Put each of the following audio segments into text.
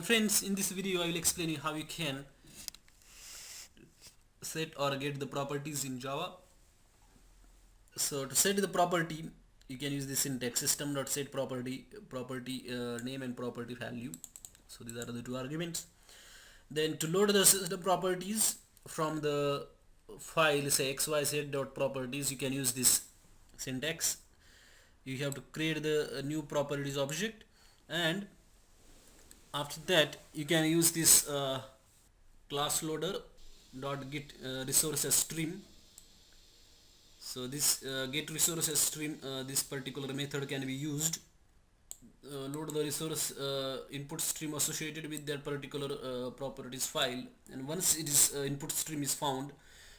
friends in this video I will explain you how you can set or get the properties in Java. So to set the property you can use the syntax system.set property property uh, name and property value. So these are the two arguments. Then to load the system properties from the file say xyz.properties you can use this syntax. You have to create the uh, new properties object and after that you can use this uh, class loader dot get uh, resource as stream. So this uh, get resource as stream uh, this particular method can be used. Uh, load the resource uh, input stream associated with that particular properties file. And once it is input stream is found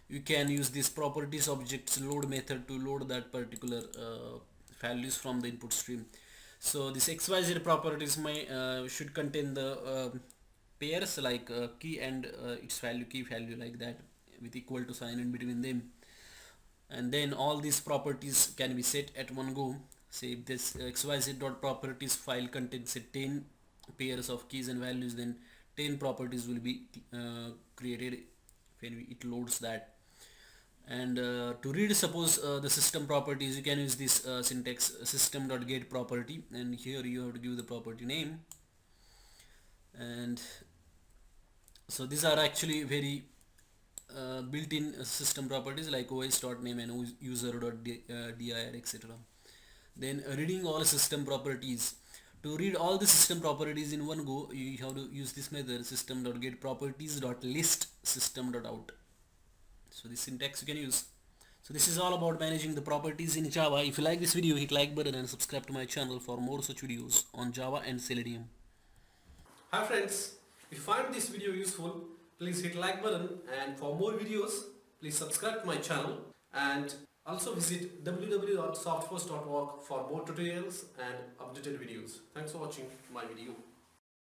you can use this properties objects load method to load that particular values from the input stream so this xyz properties may uh, should contain the uh, pairs like uh, key and uh, its value key value like that with equal to sign in between them. And then all these properties can be set at one go. Say if this xyz dot properties file contains say 10 pairs of keys and values then 10 properties will be uh, created when it loads that and uh, to read suppose uh, the system properties you can use this uh, syntax system dot get property. And here you have to give the property name. And so these are actually very uh, built-in system properties like os.name and user.dir uh, etc then uh, reading all system properties. To read all the system properties in one go you have to use this method system.get properties.list system.out so this syntax you can use. So this is all about managing the properties in Java. If you like this video hit like button and subscribe to my channel for more such videos on Java and Selenium. Hi friends, if you find this video useful, please hit like button. And for more videos, please subscribe to my channel. And also visit www.softforce.org for more tutorials and updated videos. Thanks for watching my video.